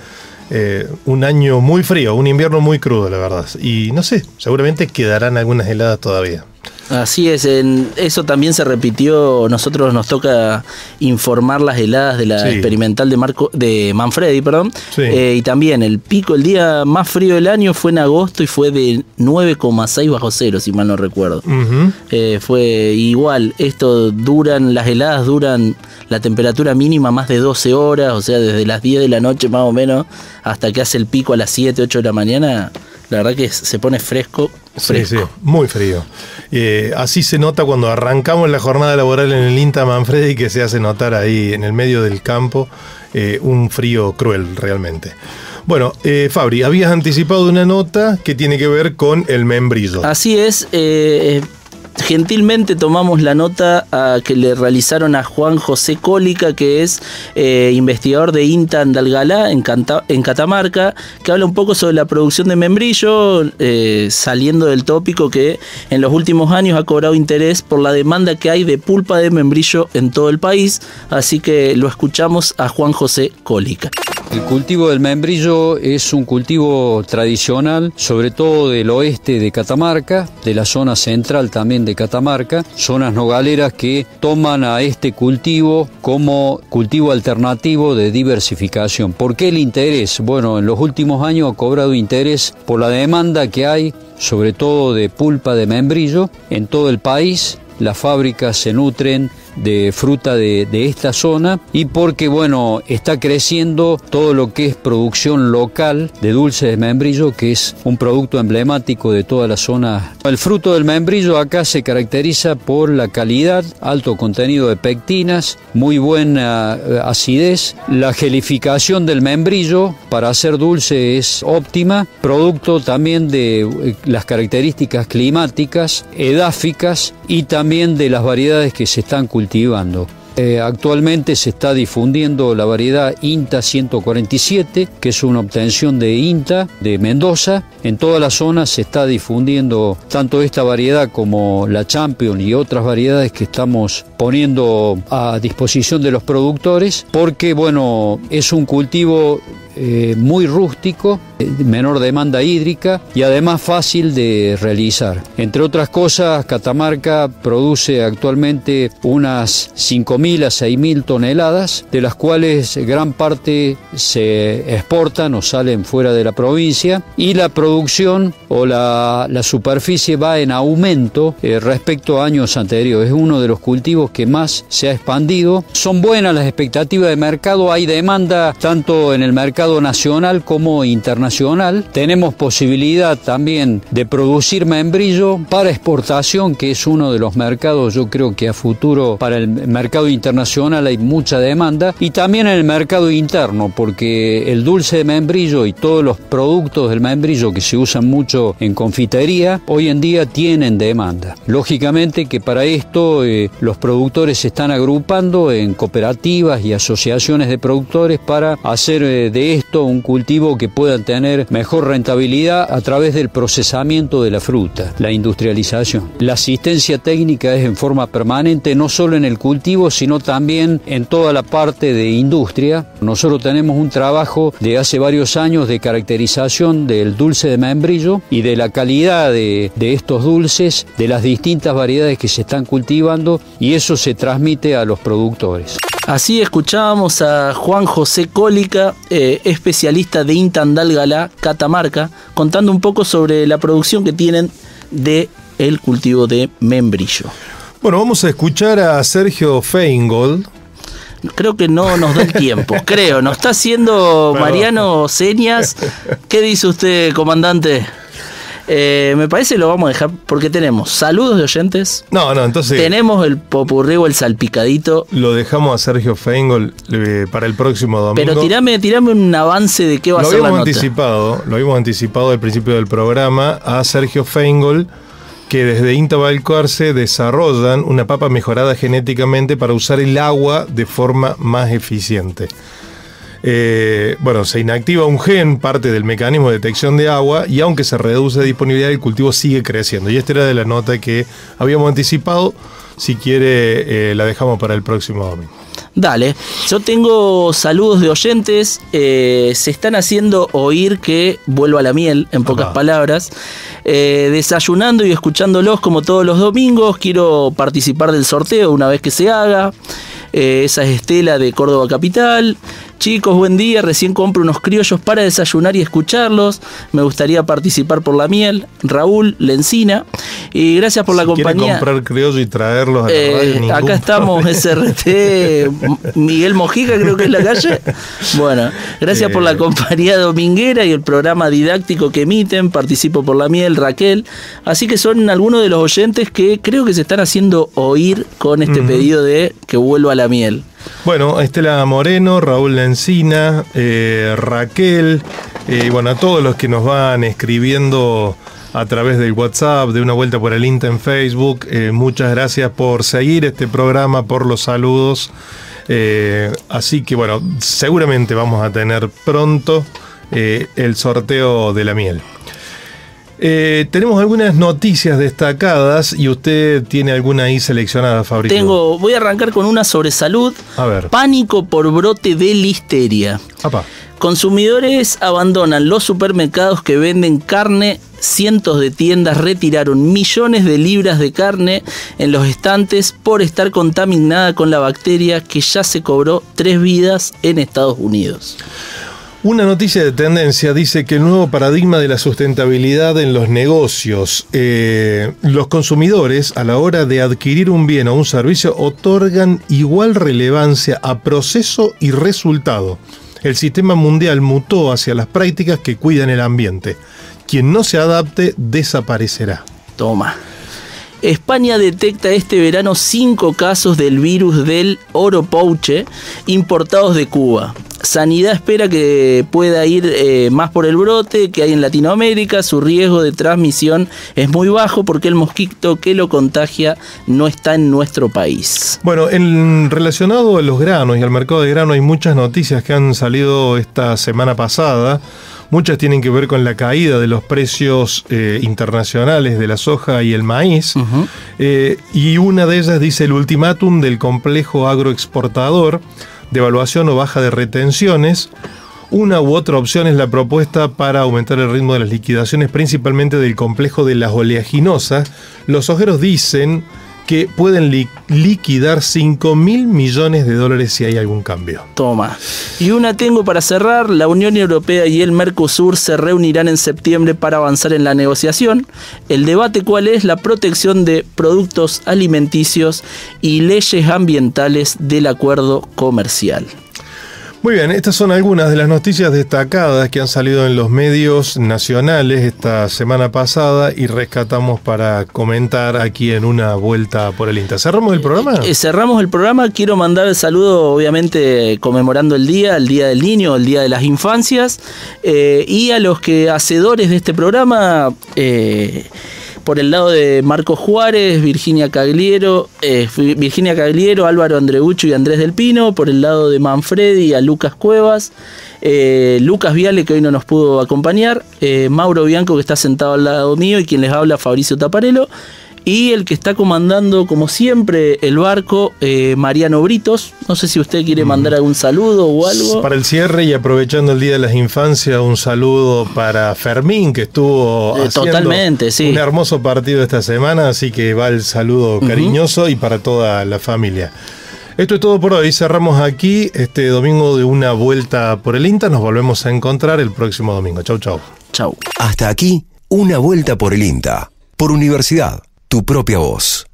un año muy frío, un invierno muy crudo, la verdad. Y no sé, seguramente quedarán algunas heladas todavía. Así es, en, eso también se repitió. Nosotros nos toca informar las heladas de la Sí. experimental de Marco de Manfredi, perdón. Sí. Eh, y también el pico, el día más frío del año fue en agosto y fue de 9,6 bajo cero, si mal no recuerdo. Eh, fue igual, esto duran, las heladas duran la temperatura mínima más de 12 horas, o sea, desde las 10 de la noche más o menos hasta que hace el pico a las 7, 8 de la mañana. La verdad que se pone fresco, Sí, fresco. sí, muy frío. Eh, así se nota cuando arrancamos la jornada laboral en el INTA Manfredi que se hace notar ahí en el medio del campo eh, un frío cruel realmente. Bueno, eh, Fabri, habías anticipado una nota que tiene que ver con el membrillo. Así es, eh, gentilmente tomamos la nota ah, que le realizaron a Juan José Cólica, que es eh, investigador de INTA Andalgalá en, Catamarca, que habla un poco sobre la producción de membrillo, eh, saliendo del tópico que en los últimos años ha cobrado interés por la demanda que hay de pulpa de membrillo en todo el país, así que lo escuchamos a Juan José Cólica. El cultivo del membrillo es un cultivo tradicional, sobre todo del oeste de Catamarca, de la zona central también de Catamarca, zonas nogaleras que toman a este cultivo como cultivo alternativo de diversificación. ¿Por qué el interés? Bueno, en los últimos años ha cobrado interés por la demanda que hay, sobre todo de pulpa de membrillo, en todo el país. Las fábricas se nutren de fruta de, de esta zona y porque bueno está creciendo todo lo que es producción local de dulce de membrillo que es un producto emblemático de toda la zona. El fruto del membrillo acá se caracteriza por la calidad alto contenido de pectinas muy buena eh, acidez. La gelificación del membrillo para hacer dulce es óptima producto también de eh, las características climáticas edáficas y también de las variedades que se están cultivando. Eh, actualmente se está difundiendo la variedad INTA 147, que es una obtención de INTA de Mendoza. En toda la zona se está difundiendo tanto esta variedad como la Champion y otras variedades que estamos poniendo a disposición de los productores, porque bueno, es un cultivo eh, muy rústico, eh, menor demanda hídrica y además fácil de realizar. Entre otras cosas, Catamarca produce actualmente unas 5.000 a 6.000 toneladas, de las cuales gran parte se exportan o salen fuera de la provincia y la producción o la, la superficie va en aumento eh, respecto a años anteriores. Es uno de los cultivos que más se ha expandido. Son buenas las expectativas de mercado, hay demanda tanto en el mercado nacional como internacional. Tenemos posibilidad también de producir membrillo para exportación, que es uno de los mercados, yo creo que a futuro para el mercado internacional hay mucha demanda, y también en el mercado interno, porque el dulce de membrillo y todos los productos del membrillo que se usan mucho en confitería, hoy en día tienen demanda. Lógicamente que para esto eh, los productores se están agrupando en cooperativas y asociaciones de productores para hacer eh, de esto un cultivo que puedan tener mejor rentabilidad a través del procesamiento de la fruta, la industrialización. La asistencia técnica es en forma permanente, no solo en el cultivo, sino también en toda la parte de industria. Nosotros tenemos un trabajo de hace varios años de caracterización del dulce de membrillo y de la calidad de estos dulces, de las distintas variedades que se están cultivando y eso se transmite a los productores. Así escuchábamos a Juan José Cólica, eh, especialista de Intandal Galá, Catamarca, contando un poco sobre la producción que tienen de el cultivo de membrillo. Bueno, vamos a escuchar a Sergio Feingold. Creo que no nos da el tiempo, creo. Nos está haciendo. Mariano señas. ¿Qué dice usted, comandante? Eh, me parece que lo vamos a dejar porque tenemos saludos de oyentes. No, no, entonces. Tenemos el popurrí o el salpicadito. Lo dejamos a Sergio Feingol eh, para el próximo domingo. Pero tirame, tirame un avance de qué va lo a ser la habíamos nota. anticipado, lo habíamos anticipado al principio del programa a Sergio Feingol que desde INTA Valcoarce desarrollan una papa mejorada genéticamente para usar el agua de forma más eficiente. Eh, bueno, se inactiva un gen, parte del mecanismo de detección de agua, y aunque se reduce la disponibilidad, el cultivo sigue creciendo. Y esta era de la nota que habíamos anticipado. Si quiere, eh, la dejamos para el próximo domingo. Dale, yo tengo saludos de oyentes, eh, se están haciendo oír que vuelvo a la miel, en pocas palabras, Eh, desayunando y escuchándolos como todos los domingos, quiero participar del sorteo una vez que se haga, Eh, esa es Estela de Córdoba Capital. Chicos, buen día, recién compro unos criollos para desayunar y escucharlos, me gustaría participar por la miel, Raúl Lencina, y gracias por la Si compañía. comprar criollo y traerlos a la Eh, radio, acá estamos. SRT, Miguel Mojica, creo que es la calle. Bueno, gracias por Eh. la compañía dominguera y el programa didáctico que emiten. Participo por la miel, Raquel. Así que son algunos de los oyentes que creo que se están haciendo oír con este pedido de que vuelva a la miel. Bueno, Estela Moreno, Raúl Lencina, eh, Raquel, eh, bueno, a todos los que nos van escribiendo a través del WhatsApp, de una vuelta por el Insta en Facebook, eh, muchas gracias por seguir este programa, por los saludos. Eh, así que bueno, seguramente vamos a tener pronto eh, el sorteo de la miel. Eh, tenemos algunas noticias destacadas y usted tiene alguna ahí seleccionada, Fabricio. Tengo, voy a arrancar con una sobre salud. A ver. Pánico por brote de listeria. Apa. Consumidores abandonan los supermercados que venden carne. Cientos de tiendas retiraron millones de libras de carne en los estantes por estar contaminada con la bacteria que ya se cobró tres vidas en Estados Unidos. Una noticia de tendencia dice que el nuevo paradigma de la sustentabilidad en los negocios, eh, los consumidores a la hora de adquirir un bien o un servicio otorgan igual relevancia a proceso y resultado. El sistema mundial mutó hacia las prácticas que cuidan el ambiente. Quien no se adapte desaparecerá. Toma. España detecta este verano cinco casos del virus del oro pouche importados de Cuba. Sanidad espera que pueda ir eh, más por el brote que hay en Latinoamérica. Su riesgo de transmisión es muy bajo porque el mosquito que lo contagia no está en nuestro país. Bueno, en relacionado a los granos y al mercado de grano hay muchas noticias que han salido esta semana pasada. Muchas tienen que ver con la caída de los precios eh, internacionales de la soja y el maíz. Eh, y una de ellas dice el ultimátum del complejo agroexportador, devaluación o baja de retenciones. Una u otra opción es la propuesta para aumentar el ritmo de las liquidaciones, principalmente del complejo de las oleaginosas. Los ojeros dicen que pueden li- liquidar 5 mil millones de dólares si hay algún cambio. Toma. Y una tengo para cerrar. La Unión Europea y el Mercosur se reunirán en septiembre para avanzar en la negociación. El debate cuál es la protección de productos alimenticios y leyes ambientales del acuerdo comercial. Muy bien, estas son algunas de las noticias destacadas que han salido en los medios nacionales esta semana pasada y rescatamos para comentar aquí en una vuelta por el Insta. ¿Cerramos el programa? Eh, cerramos el programa. Quiero mandar el saludo, obviamente, conmemorando el día, el Día del Niño, el Día de las Infancias. eh, y a los que hacedores de este programa, eh, por el lado de Marco Juárez, Virginia Cagliero, eh, Virginia Cagliero, Álvaro Andreucho y Andrés del Pino. Por el lado de Manfredi, a Lucas Cuevas. eh, Lucas Viale, que hoy no nos pudo acompañar. eh, Mauro Bianco, que está sentado al lado mío. Y quien les habla, Fabricio Taparelo. Y el que está comandando, como siempre, el barco, eh, Mariano Britos. No sé si usted quiere mandar algún saludo o algo. Para el cierre y aprovechando el Día de las Infancias, un saludo para Fermín, que estuvo Eh, haciendo totalmente, sí. un hermoso partido esta semana, así que va el saludo cariñoso y para toda la familia. Esto es todo por hoy. Cerramos aquí este domingo de una vuelta por el INTA. Nos volvemos a encontrar el próximo domingo. Chau, chau. Chau. Hasta aquí, una vuelta por el INTA. Por Universidad, tu propia voz.